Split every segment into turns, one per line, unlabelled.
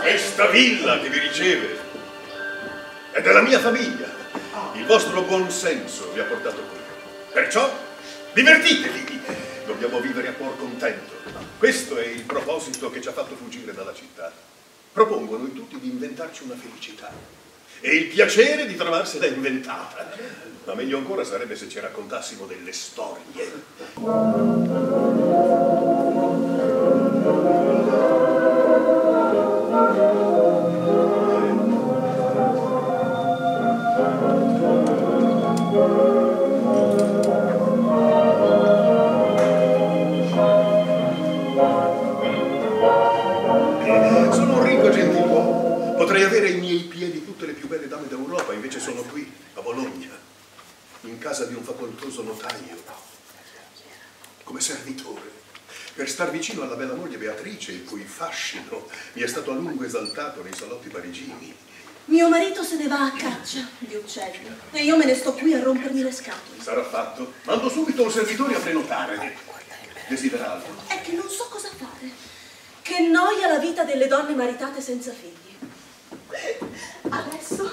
Questa villa che vi riceve è della mia famiglia. Il vostro buon senso vi ha portato qui. Perciò divertitevi. Dobbiamo vivere a cuor contento. Questo è il proposito che ci ha fatto fuggire dalla città. Propongo a noi tutti di inventarci una felicità e il piacere di trovarsela inventata. Ma meglio ancora sarebbe se ci raccontassimo delle storie. Per star vicino alla bella moglie Beatrice, il cui fascino mi è stato a lungo esaltato nei salotti parigini.
Mio marito se ne va a caccia di uccelli e io me ne sto qui a rompermi le scatole.
Sarà fatto. Mando subito un servitore a prenotare. Desidera altro.
È che non so cosa fare. Che noia la vita delle donne maritate senza figli. Adesso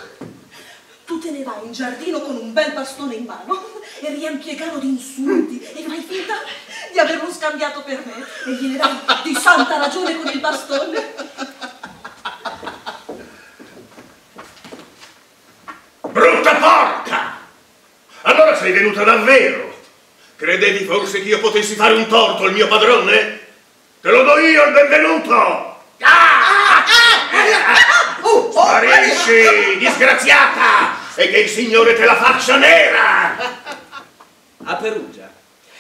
tu te ne vai in giardino con un bel bastone in mano e riempi Galo di insulti e fai finta di averlo scambiato per me e gliene dai di santa ragione con il bastone.
Brutta porca! Allora sei venuta davvero? Credevi forse che io potessi fare un torto al mio padrone? Te lo do io il benvenuto! Ah! Sparisci, disgraziata! E che il Signore te la faccia nera!
A Perugia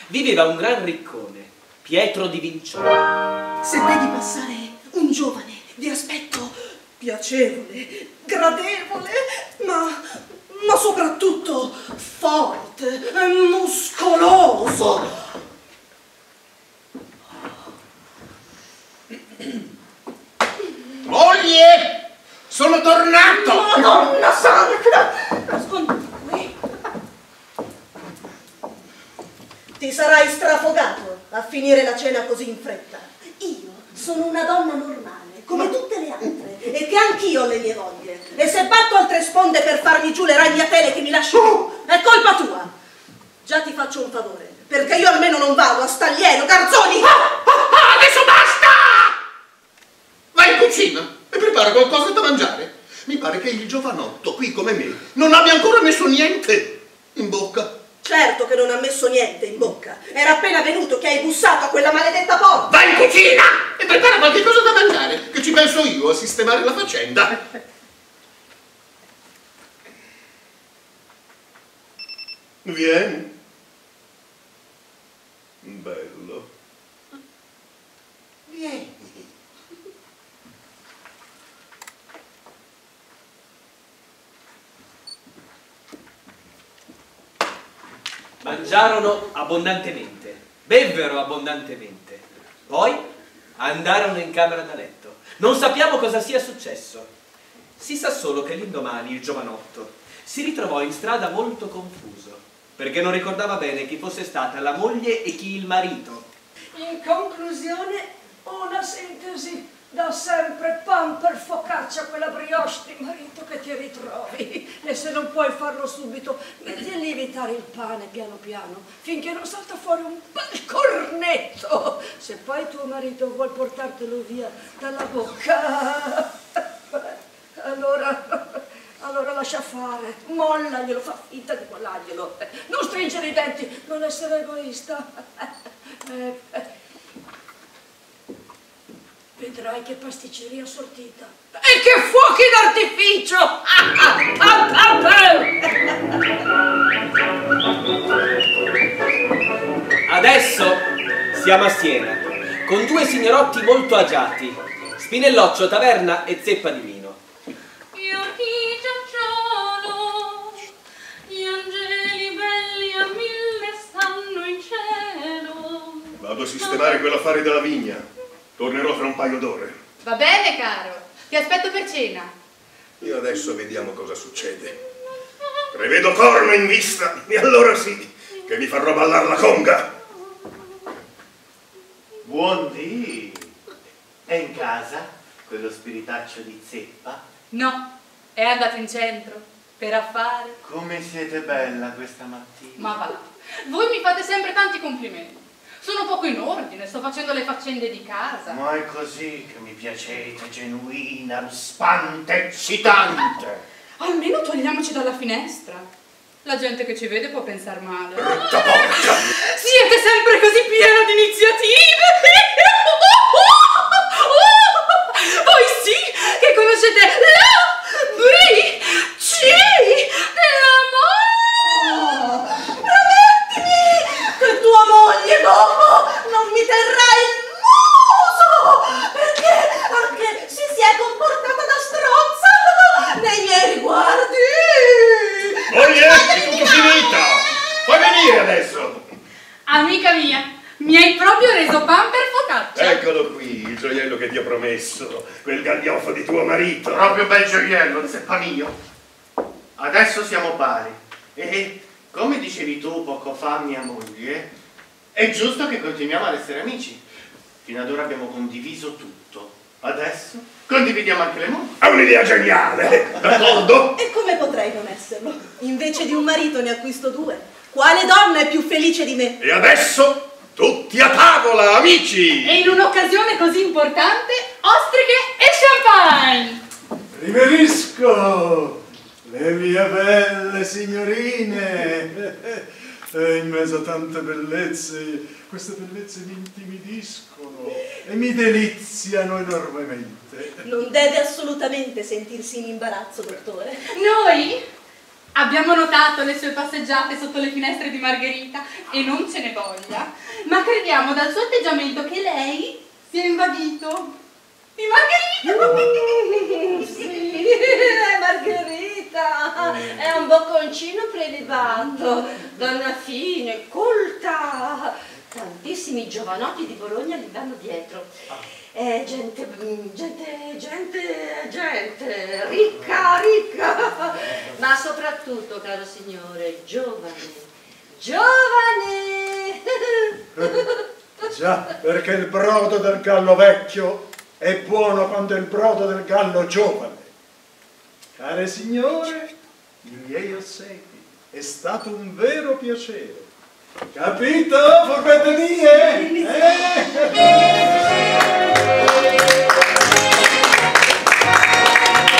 viveva un gran riccone, Pietro di Vincione.
Se vedi passare un giovane di aspetto piacevole, gradevole, ma, ma soprattutto forte, e muscoloso.
Moglie! Sono tornato!
Madonna santa! Nascondi qui. Ti sarai strafogato a finire la cena così in fretta. Io sono una donna normale, come tutte le altre, e che anch'io ho le mie voglie. E se batto altre sponde per farmi giù le ragnatele che mi lasci tu, è colpa tua. Già ti faccio un favore, perché io almeno non vado a staglieno, garzoni!
Ah, adesso basta! Vai in cucina e prepara qualcosa da mangiare.
Mi pare che il giovanotto, qui come me, non abbia ancora messo niente in bocca.
Certo che non ha messo niente in bocca. Era appena venuto che hai bussato a quella maledetta porta.
Vai in cucina e prepara qualche cosa da mangiare, che ci penso io a sistemare la faccenda.
Vieni. Bello.
Vieni.
Mangiarono abbondantemente, bevvero abbondantemente, poi andarono in camera da letto. Non sappiamo cosa sia successo. Si sa solo che l'indomani il giovanotto si ritrovò in strada molto confuso, perché non ricordava bene chi fosse stata la moglie e chi il marito.
In conclusione, una sintesi. Da sempre pan per focaccia quella brioche di marito che ti ritrovi. E se non puoi farlo subito, metti a lievitare il pane piano piano, finché non salta fuori un bel cornetto. Se poi tuo marito vuol portartelo via dalla bocca, allora... Allora lascia fare, mollaglielo, fa finta di mollarglielo. Non stringere i denti, non essere egoista. Vedrai che pasticceria sortita. E che fuochi d'artificio!
Adesso siamo a Siena, con due signorotti molto agiati, Spinelloccio Taverna e Zeppa di Vino.
Io ti giacciono, gli angeli belli a mille stanno in cielo.
Vado a sistemare quell'affare della vigna. Tornerò fra un paio d'ore.
Va bene, caro. Ti aspetto per cena.
Io adesso vediamo cosa succede. Prevedo corno in vista, e allora sì, che vi farò ballare la conga.
Buondì! È in casa quello spiritaccio di zeppa?
No, è andato in centro per affari.
Come siete bella questa mattina?
Ma va, voi mi fate sempre tanti complimenti. Sono poco in ordine, sto facendo le faccende di casa.
Ma è così che mi piacete, genuina, ruspante, eccitante.
Almeno togliamoci dalla finestra. La gente che ci vede può pensare male.
Brutta porca!
Siete sempre così pieno di iniziative! Voi sì che conoscete la BC dell'amore!
Promettimi che tua moglie dopo non mi terrà il muso perché anche se si è comportata da stronza nei miei riguardi.
Moglie, è tutto finita! Fai venire adesso!
Amica mia, mi hai proprio reso pan per focaccia.
Eccolo qui, il gioiello che ti ho promesso, quel gaglioffo di tuo marito.
Proprio bel gioiello, zeppa mio. Adesso siamo pari. E come dicevi tu poco fa, mia moglie, è giusto che continuiamo ad essere amici. Fino ad ora abbiamo condiviso tutto. Adesso condividiamo anche le mogli.
È un'idea geniale, d'accordo?
E come potrei non esserlo? Invece di un marito ne acquisto due. Quale donna è più felice di me?
E adesso tutti a tavola, amici!
E in un'occasione così importante, ostriche e champagne!
Riverisco le mie belle signorine. E in mezzo a tante bellezze, queste bellezze mi intimidiscono e mi deliziano enormemente.
Non deve assolutamente sentirsi in imbarazzo, dottore.
Noi abbiamo notato le sue passeggiate sotto le finestre di Margherita e non ce ne voglia, ma crediamo dal suo atteggiamento che lei sia invaghito di Margherita.
Sì, è Margherita, è un bocconcino prelibato, donna fine, colta. Tantissimi giovanotti di Bologna gli vanno dietro. È gente, gente, gente, gente, ricca, ricca, ma soprattutto, caro signore, giovane, giovane.
Già, perché il brodo del gallo vecchio è buono quando è il brodo del gallo giovane. Care signore, i miei ossequi, è stato un vero piacere. Capito, furbette mie? Eh?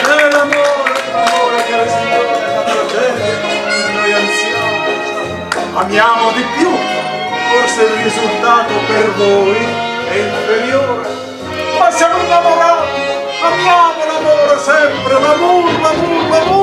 Eh, l'amore, l'amore, care signore, è la tragedia come noi anziani. Amiamo di più, forse il risultato per voi è inferiore. Ma siamo innamorati, amiamo l'amore sempre, l'amore, l'amore, l'amore.